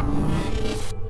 you